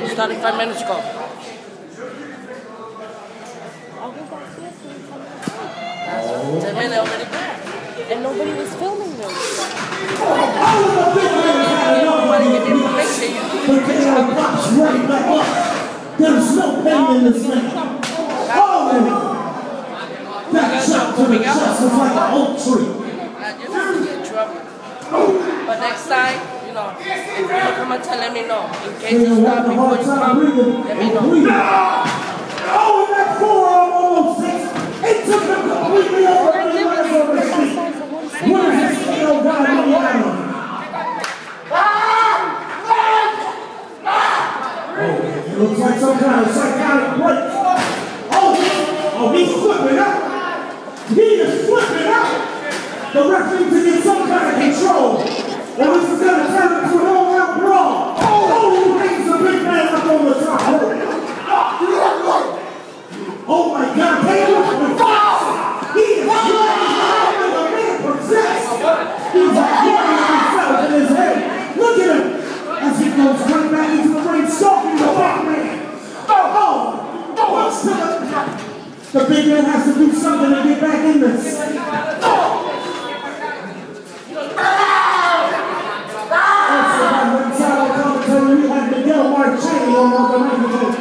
minutes started five minutes ago. Ten minutes already passed. And nobody was filming them. Nobody give you permission. You But they are box right back up. There's no pain in this man. Oh! That shot to the chest was like an oak tree. Now, you're not gonna get in trouble. But next time, you know, come and tell me know. In case you stop before you come, let me know. Oh, that forearm almost. It took them completely? Oh, looks like some kind of psychotic break. Oh, oh, he's flipping out. He is flipping out. The referee to get some kind of control. Or this is going to turn into an all-out brawl. Oh, he brings the big man up on the top. Oh my God, take a look at him. He is flying the man possessed. He's acquiring himself in his head. Look at him as he goes right back into the ring, stalking the man. Oh, oh, what's the... The big man has to do something to get back in this. Also, by the time commentary, we have Miguel Marchini on the microphone.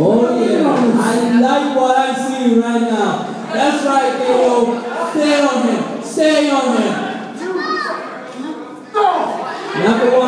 Oh yeah, I like what I see right now. That's right, KO. Stay on him. Stay on him. Number one,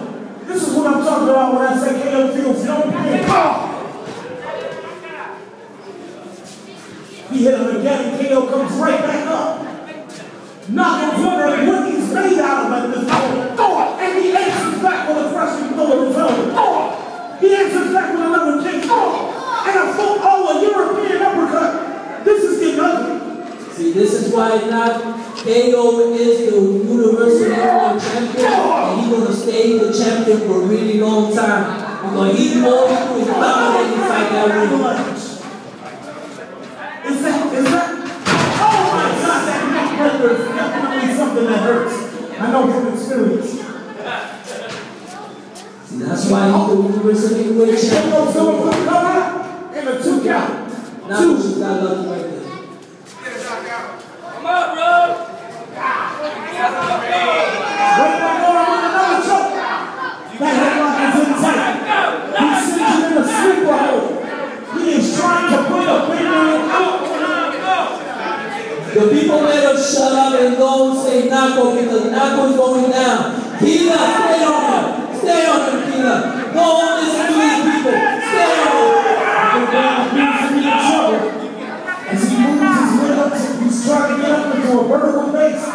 This is what I'm talking about when I say KO feels no pain. He hit him again, and KO comes right back up. Knock him wondering what he's made out of at this point. And he answers back with a crushing blow of his own. He answers back with another kick. And a full, oh, a European uppercut. This is getting ugly. See, this is why not KO is champion for a really long time. Because he's more than is dominating fight that ring. Is that, is that, oh my God, that neck breaker is definitely something that hurts. I know from experience. See, that's why he's the Universal Heavyweight KO Champion. going for the cover and a two count. Now Two. she's got lucky right there. Come on, bro. Right back on with another choke. That headlock is in tight. He sends him in a sleeper hold. He is trying to put a big man out. The people better shut up and Naco because Naco is going down. Kila, stay on him. Stay on him, Kila. Don't listen to these people. Stay on him. Man. As he moves his way up, he's trying to get up into a vertical base.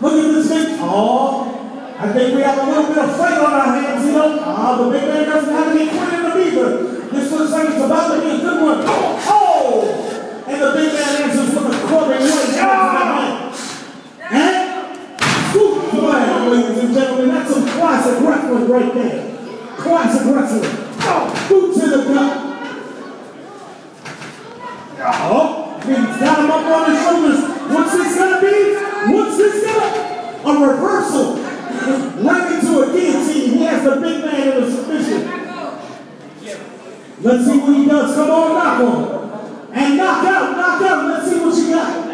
Look at this big. Oh, I think we have a little bit of fight on our hands, you know. Ah, the big man doesn't have any quit in the beaver. This looks like it's about to be a good one. Oh! And the big man answers with a clubbing right hand to the head. And scoop slam, ladies and gentlemen. That's some classic wrestling right there. Classic wrestling. Boot to the gut. Oh, he's got him up on his shoulders. What's this gonna be? What's this gonna? A reversal. Right into a guillotine. He has the big man in a submission. Let's see what he does. Come on, knock on. And knock out, knock out. Let's see what you got.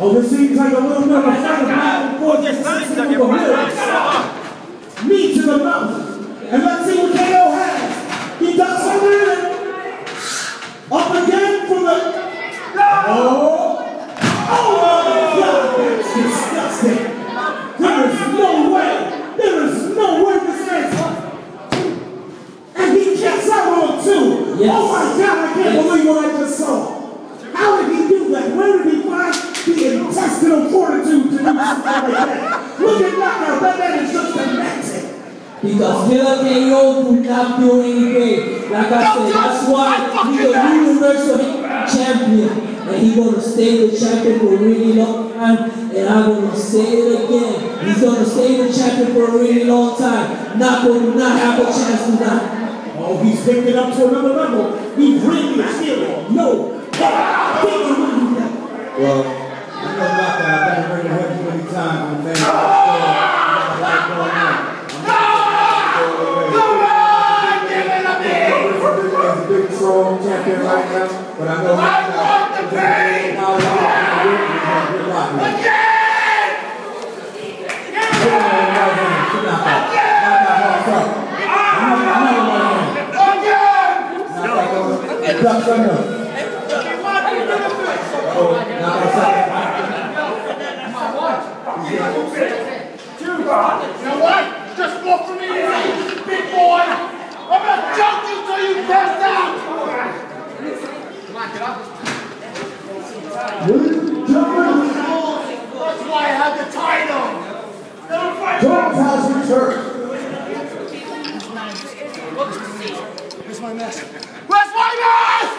Oh, this seems like a little bit of a fight of back and forth. This is with the ribs. Knee to the mouth. And let's see what KO has. He ducks under it. Up again for the. Oh! Oh my God! That's disgusting. There is no way. There is no way this man's And he kicks out on two. Yes. Oh my God! I can't Yes. believe what I just saw. How did he do that? Where did he find the intestinal fortitude to do something like that? Look at Knockout. That man is just a amazing. Because Killer KO do not do anything. like I said, that's why he's a universal champion. And he's gonna stay the champion for a really long time. And I'm gonna say it again. He's gonna stay the champion for a really long time. Not gonna not have a chance tonight. Oh, he's taking it up to another level. He's really stealing. No. Hey, think about that. Well, I know about that. I've been bringing him too many times, and man, so, you got a lot going on. Big, strong champion right now, but I know he's not. He's a power he's a good rock. Put him on the right hand. Good knockout. Knockout hard top. Another, another right hand. Knockout on the duck under. Oh, knockout second. You know what? Just walk from me, big boy. I'm gonna choke you till you pass out. Ladies and gentlemen, That's why I have the title. Never fight. Jones has returned. Where's my mask?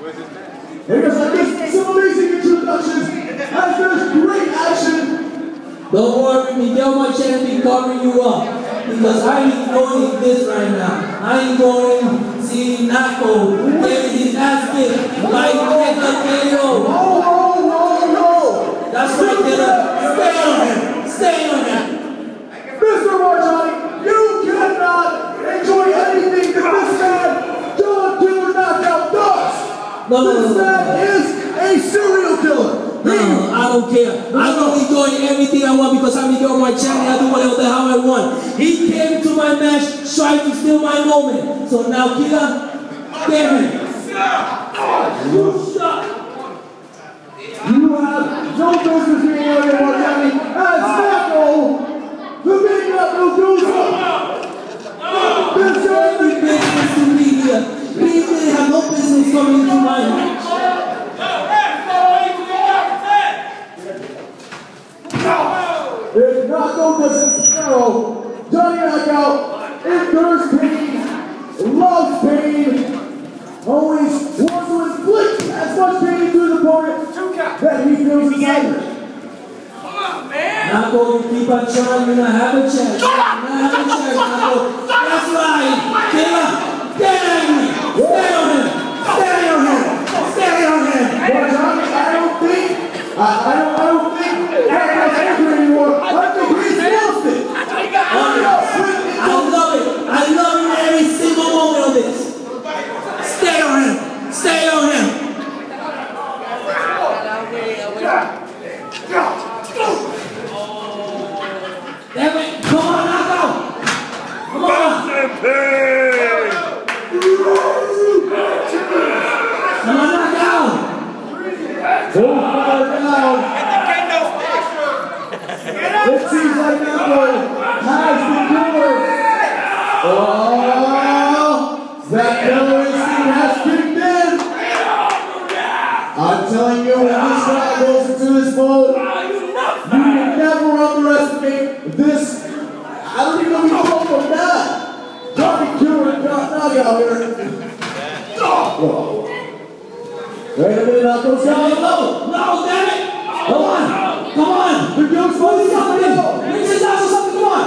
Where's my mask? Because I missed some amazing introductions as there's great action. Don't worry, Miguel Machete be covering you up. Because I ain't enjoying this right now. I ain't going see Naco getting his ass kicked by Mega KO. Oh, oh, oh, no. That's right, killer. Stay on him. Stay on him. Mr. Marjani, you cannot enjoy anything that this man, John Killer Knockout, does. No, no, This no, no, is a serial killer. No, I don't care. I'm gonna enjoy everything I want because I'm Miguel Machete. I do whatever the hell I want. He came to my match trying to steal my moment. So now, killer, get him. You have no business being here, Marjani, as Snapple, the big knuckle Guza. This Any is business to me here. He didn't have no business coming into my match. If Knocko doesn't narrow, Johnny Knockout endures pain, loves pain, always wants to inflict as much pain into the opponent that he feels inside. Not going to keep on trying, you're not have a chance. You're not have a chance, Naco. That's right. Killer, get angry. Stay on him. Stay on him. Stay on him. But Johnny, I don't think, I, I don't, I don't think that that's angry anymore. I think he's lost it. I love it. I love it every single moment of this. Stay on him. Stay on him. Damn it. Come on, knockout. Come on. Come on, knockout. Both are down. It seems like Knocko has the killer. Instinct has kicked in. I'm telling you, when this guy goes into this mode, you can never underestimate this. I don't even know if you call him that. Johnny Killer got knockout here. Oh. Wait a minute, Knocko's No, down. no, damn it. Come on. Come on. The goat's What is fighting happening? something Bring his ass or something. Come on.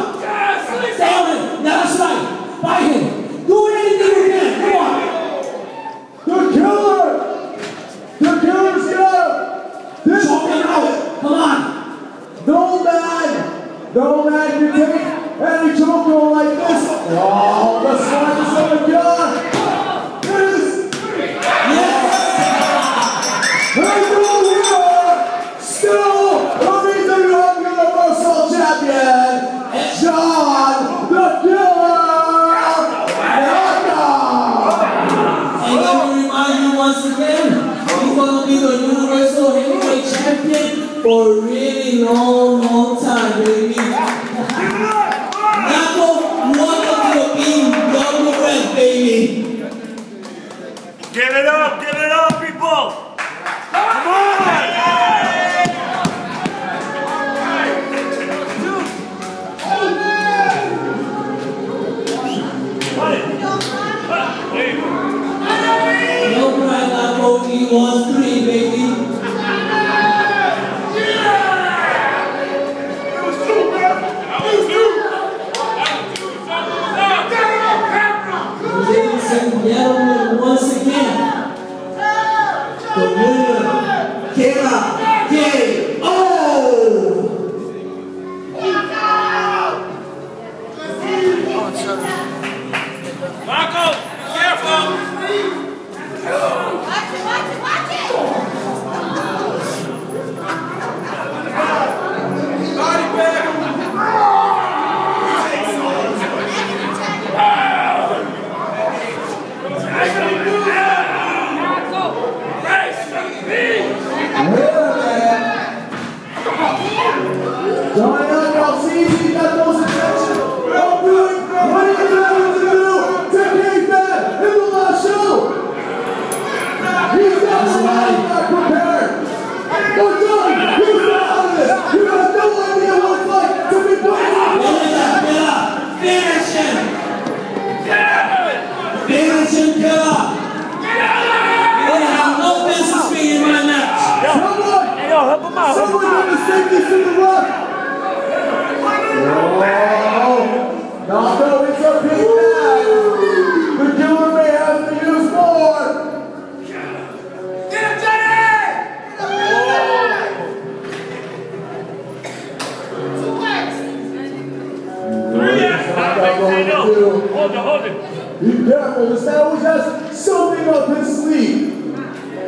Stay on him. Yeah, that's right. Fight him. Do anything you can. Come on. The killer! The killer's got him! This Choke him out. Come on. no man, no man can take any chokehold like this. Oh, the gun is universal champion, John the Killer Knockout! And let me remind you once again, he's going to be the Universal Heavyweight Champion for a really long, long time, he was created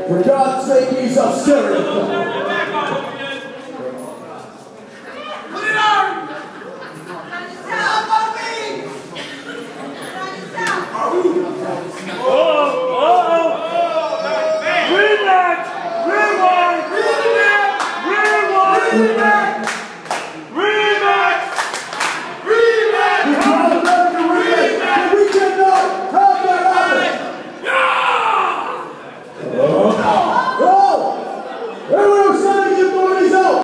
For God's sake, he's a killer.